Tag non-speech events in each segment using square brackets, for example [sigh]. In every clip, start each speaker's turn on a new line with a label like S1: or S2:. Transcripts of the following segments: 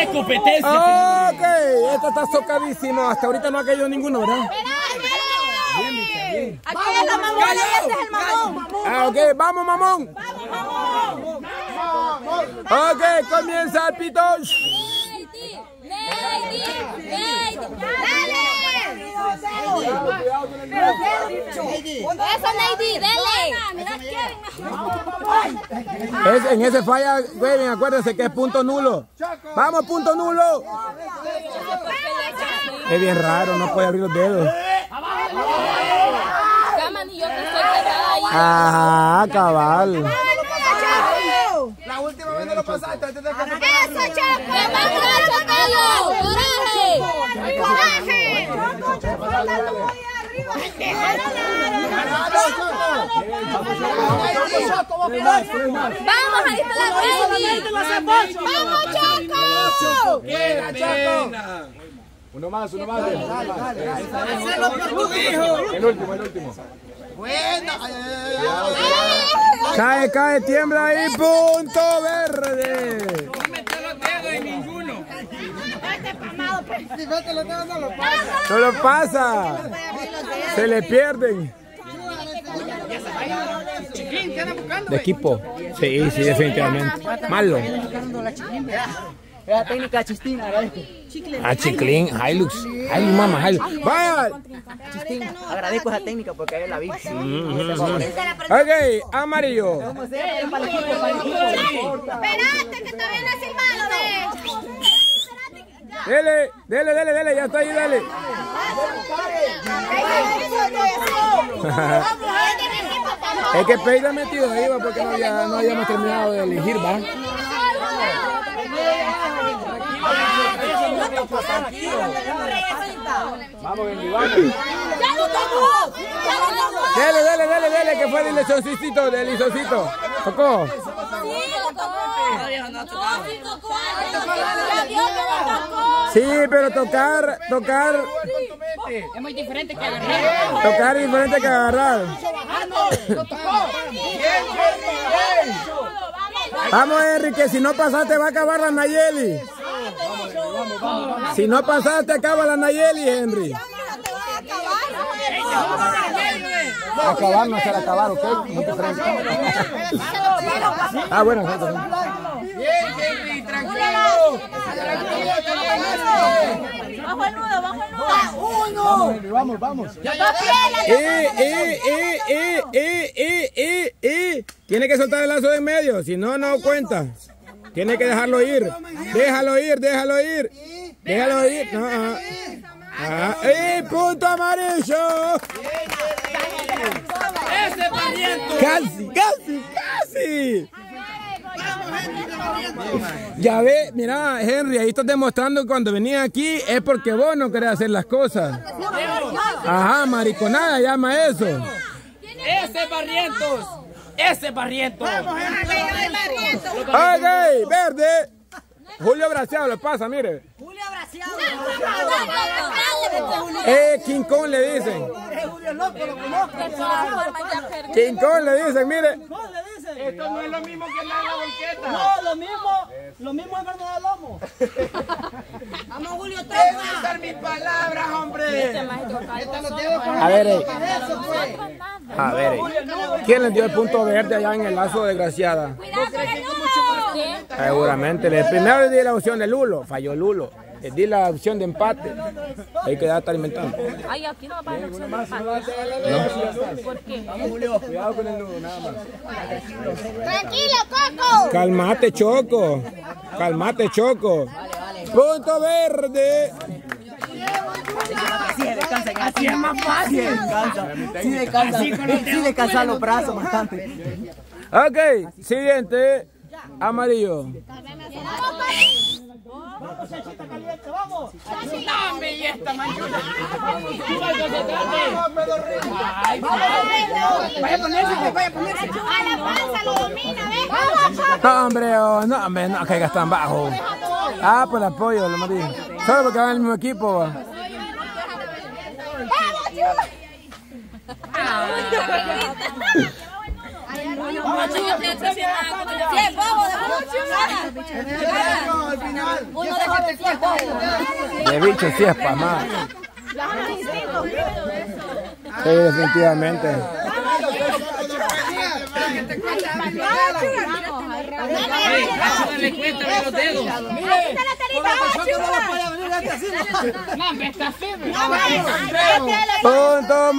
S1: ¡Qué competencia!
S2: Ok, esto está socadísimo. Hasta ahorita no ha caído ninguno, ¿verdad?
S3: Aquí es la mamona y este es el mamón.
S2: Ah, ok, vamos, mamón. Ok, comienza el pito.
S3: Eso, Neidy, dele.
S2: Es- en ese falla, güey, acuérdense que es punto nulo. Vamos, punto nulo. Es bien raro, no puede abrir los dedos. Ajá, cabal.
S4: La última vez no lo pasaste antes de que
S3: ¡Eso, Chaco! ¡Qué más claro, Chaco! ¡Coraje! ¡Coraje! ¡Vamos, ahí está la! ¡Vamos, Chaco!
S4: Buena, Chaco.
S2: Uno más, uno más.
S4: Por tu hijo.
S2: El último, el último.
S4: Ay.
S2: Cae, cae, tiembla ahí, punto verde.
S1: No metió los dedos en ninguno.
S4: Si mete los dedos, no lo pasa.
S2: No lo pasa. Se le pierden. De equipo. Sí, sí, definitivamente. Malo.
S5: Esa técnica chistina, agradezco.
S2: Ah, chiclín, Hilux. Hilux, mamá, Hilux. Vaya.
S5: Chistín, agradezco esa técnica porque ahí la vi.
S2: Ok, amarillo.
S3: Espérate, que todavía no he silbado, ve.
S2: Dele, dele, dele, dele, ya está ahí, dale. [laughs] Es que Pei la ha metido ahí, va, porque no, había, no habíamos terminado de elegir, va. Vamos.
S3: ¡Ya lo tocó! ¡Ya lo tocó!
S2: Dele, dele, dele, dele, que fue del lisoncito, del lisoncito. ¿Tocó?
S3: Sí, lo tocó. Sí
S2: pero tocar, tocar,
S1: Es muy diferente que agarrar.
S2: tocar es diferente que agarrar. Vamos, Enrique, si no pasaste va a acabar la Nayeli. Si no pasaste acaba la Nayeli, Henry. Acabar no será acabar, ¿ok? Muy diferente. Ah, bueno, sí, sí.
S4: Bien, Henry, tranquilo.
S3: Bajo el nudo, bajo el nudo.
S4: Vamos, vamos.
S2: Eh, eh, eh, eh, eh, eh, eh, eh. Tiene que soltar el lazo de en medio, si no, no cuenta. Tiene que dejarlo ir. Déjalo ir, déjalo ir. Déjalo ir. No, ah. Ah, ¡Eh, punto amarillo!
S1: ¡Ese!
S2: Casi, casi, casi. Ya ve, mira, Henry, ahí estás demostrando que cuando venía aquí es porque vos no querés hacer las cosas. Ajá, mariconada llama eso.
S1: ¡Ese barrientos! ¡Ese barrientos!
S2: Ok, verde. Julio Braciado le pasa, mire. Eh, King Kong le dicen. King Kong le dicen, mire.
S1: Esto no es lo mismo que la volqueta.
S5: No, lo mismo, lo mismo es verdad del lomo. [laughs]
S4: Vamos, Julio, toca. Esas mis palabras, hombre.
S2: A ver, eh. A ver, eh. ¿quién le dio el punto verde allá en el lazo desgraciada?
S3: Cuidado con el.
S2: Seguramente. Primero le di la opción de Lulo, falló Lulo. Le di la opción de empate. Ahí queda estar inventando.
S3: Ay, aquí no va a haber opción de empate. ¿Por qué?
S2: Cuidado con el nudo, nada más.
S3: Tranquilo, Coco.
S2: Calmate, Choco. Calmate, Choco. Punto verde.
S5: Sí, descansa, así es más fácil. Sí, descansa. Sí, descansa. Sí, descansa los brazos bastante.
S2: Ok, siguiente. Amarillo.
S1: ¡Dame y esta manchona!
S4: Vaya a ponerse, vaya a ponerse.
S3: A la panza lo domina. Vamos.
S2: No, hombre, oh, no, hombre, no caigas tan bajo. Ah, por el apoyo, lo amarillo. Solo porque van en el mismo equipo. va.
S3: ¡Vamos, De
S2: bicho sí es pasmado. Sí, definitivamente.
S1: Dale cuenta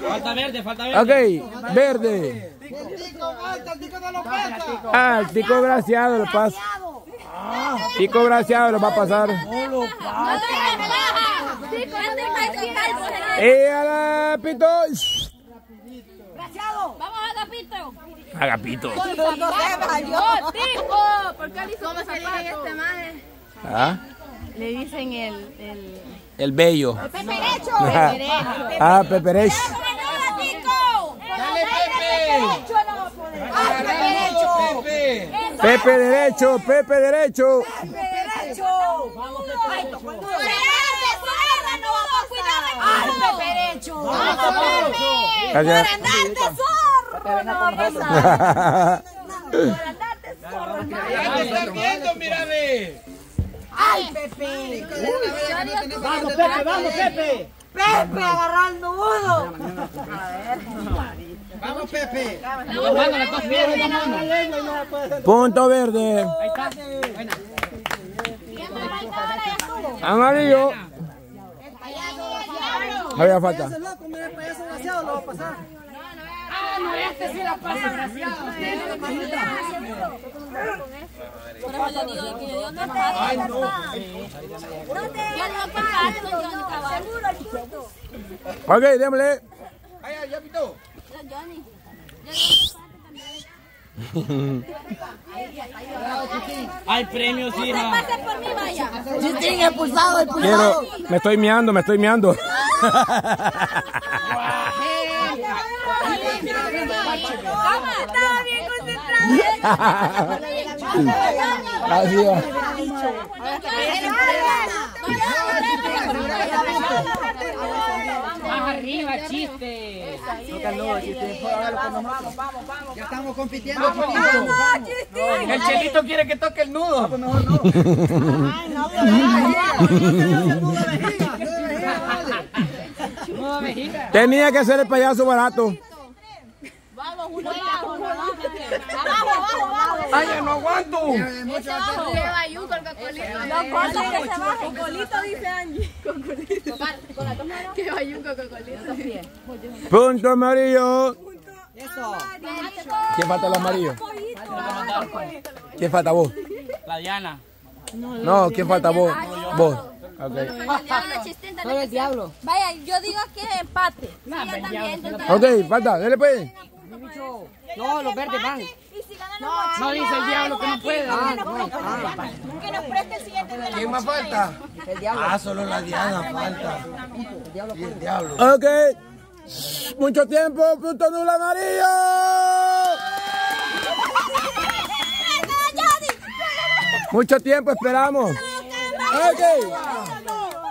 S1: de los dedos. Mami, está firme.
S2: Punto amarillo.
S1: Falta verde, falta verde.
S2: Ok, verde. Ah, el tico graciado lo pasa. Tico graciado lo va a pasar. Y a la pito.
S3: Vamos a Agapito.
S2: Agapito.
S3: No, tipo. ¿Por qué le hizo ¿Cómo se dice este maje?
S2: Ah,
S3: Le dicen el... el...
S2: el bello.
S3: Peperecho.
S2: Ah, peperech.
S3: Dale, Pepe. ¡Ah, Peperecho!
S1: Pepe.
S2: Pepe derecho, Pepe derecho.
S3: ¡Ay, Peperecho!
S2: Gracias.
S3: andarte zorro! No, pasa.
S1: Ya te están viendo, mírame.
S3: ¡Ay, Pepe!
S5: Vamos, Pepe, vamos, Pepe.
S3: Pepe agarrando uno.
S5: Vamos, Pepe.
S2: Punto verde. Amarillo. Había falta.
S1: no, este sí la pasa.
S2: Ok, démosle.
S1: Ay, ay, ya pitó.
S3: Johnny.
S1: Hay premios, hija.
S3: Pase por mí, vaya.
S5: Expulsado,
S2: me estoy meando, me estoy meando. [laughs]
S3: Estaba bien concentrado.
S1: Más arriba, chiste.
S5: Ya estamos compitiendo.
S1: El chelito quiere que toque el nudo. Nudo vejiga.
S2: Tenía que ser el payaso barato.
S1: Ay, ya no aguanto.
S3: Que bayuco el cocolito. No, cosa que se baje. Cocolito, dice Angie. [laughs] Cocolito. Con la [laughs] Que bayuco, cocolito.
S2: Punto amarillo.
S5: Eso.
S2: ¿Quién falta el amarillo? ¿Quién falta vos?
S1: La Diana.
S2: No, ¿quién falta vos? Vos. Ok.
S3: Solo el diablo. Vaya, yo digo que empate.
S2: Ok, falta, dale pues.
S5: No, los verdes van.
S3: Y si ganan los
S1: No dice el diablo que no puede.
S3: que nos preste el siguiente de la
S4: ¿Quién más falta?
S5: El diablo.
S4: Ah, solo la Diana falta. Y el diablo.
S2: Ok. Mucho tiempo, punto nulo amarillo. Mucho tiempo esperamos. Ok.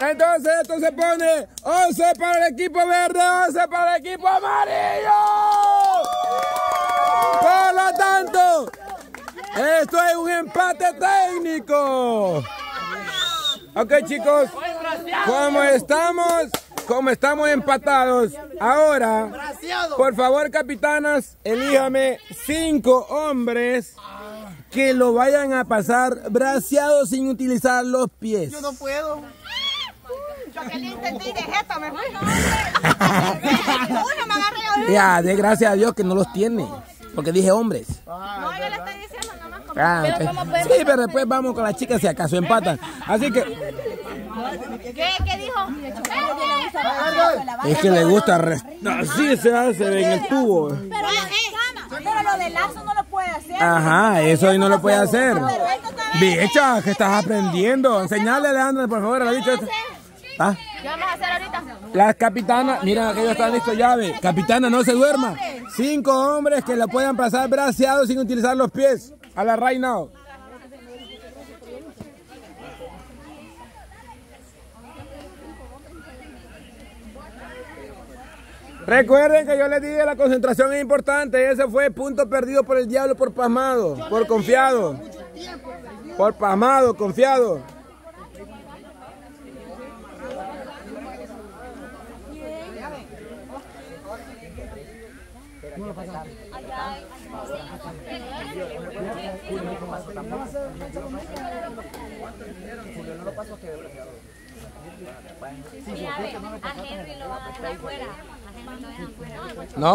S2: Entonces esto se pone 11 para el equipo verde, 11 para el equipo amarillo. Por lo tanto, esto es un empate técnico. Ok chicos, como estamos, como estamos empatados, ahora, por favor capitanas, elíjame cinco hombres que lo vayan a pasar braceados sin utilizar los pies.
S5: No puedo.
S3: Yo que le entendí de jeta, me fui. [laughs] Uno me agarré yo.
S2: Ya, de gracias a Dios que no los tiene, porque dije hombres.
S3: No, yo le estoy diciendo nada más como.
S2: Ah, ok. Sí, pero después vamos con las chicas si acaso empatan. Así que
S3: ¿Qué, qué dijo?
S2: es que le gusta res- así se hace en el tubo.
S3: Pero, pero lo del lazo no lo puede hacer.
S2: Ajá, eso hoy no lo puede hacer. Bicha, que estás aprendiendo. Enseñale, Alejandra, por favor, a la bicha. esta. Ah,
S3: ¿Qué vamos a hacer ahorita?
S2: Las capitanas, mira que ellos están listos llave. Capitana, no se duerma. Cinco hombres que la puedan pasar braceados sin utilizar los pies. A la right now. Recuerden que yo les dije la concentración es importante. Ese fue punto perdido por el diablo por pasmado, por confiado. Por pasmado, confiado. No,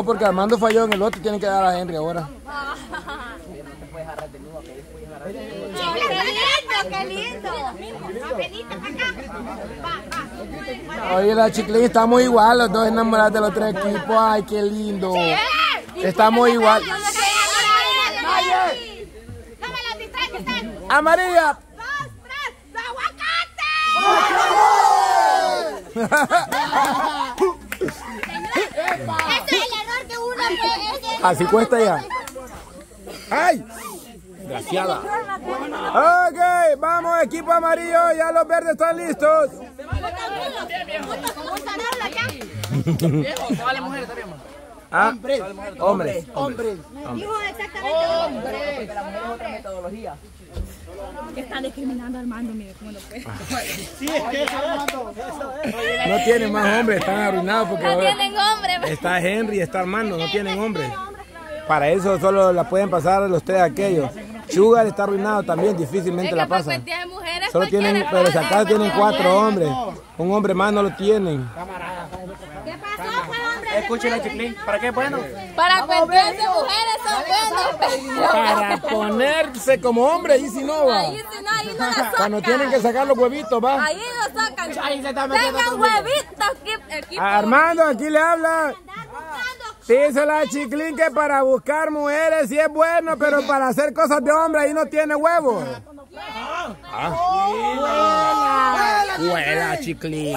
S2: porque Armando falló en el otro, tienen que dar a Henry ahora.
S3: ¡Qué lindo, qué lindo!
S2: Oye, la chiclín, estamos igual, los dos enamorados de los tres equipos. Ay, qué lindo. Estamos igual. Amarilla.
S3: Es el error que uno hace.
S2: Así cuesta ya. ¡Ay! Desgraciada. Ok, vamos, equipo amarillo. Ya los verdes están listos.
S1: Viejo, vale mujeres también. ma.
S2: Ah, hombres.
S5: Hombre.
S3: Dijo exactamente.
S6: Están discriminando a Armando, mire cómo lo ve.
S2: No tienen más hombres, están arruinados porque
S3: No tienen hombre.
S2: está Henry, está Armando, no tienen hombres. Para eso solo la pueden pasar los tres aquellos. Sugar está arruinado también, difícilmente la pasan. Solo tienen, pero si acá tienen cuatro hombres. Un hombre más no lo tienen.
S1: Escuchen la chiclín. ¿Para qué bueno?
S3: Para cuestiones de mujeres son buenos.
S2: Para ponerse como hombre, y si no va.
S3: Ahí si no, ahí no la sacan. [laughs]
S2: Cuando tienen que sacar los huevitos, va.
S3: Ahí no sacan. Tengan huevitos, equi- equipo.
S2: Armando, aquí le habla. Dice la chiclín que para buscar mujeres sí es bueno, pero para hacer cosas de hombre ahí no tiene huevos. Ah. Huela, chiclín.